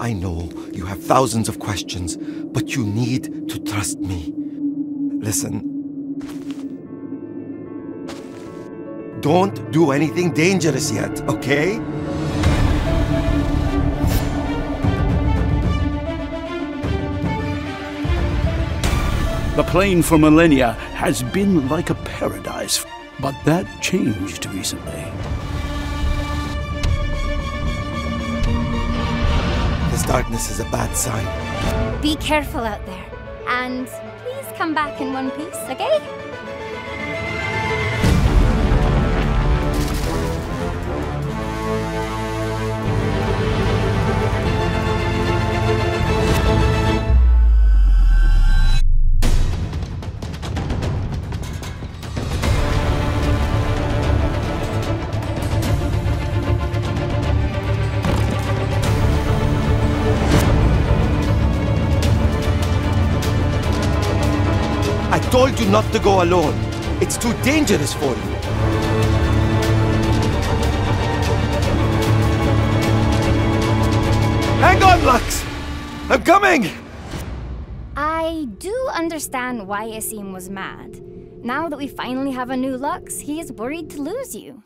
I know you have thousands of questions, but you need to trust me. Listen. Don't do anything dangerous yet, okay? The plane for millennia has been like a paradise, but that changed recently. Darkness is a bad sign. Be careful out there. And please come back in one piece, okay? Told you not to go alone. It's too dangerous for you. Hang on, Lux! I'm coming! I do understand why Asim was mad. Now that we finally have a new Lux, he is worried to lose you.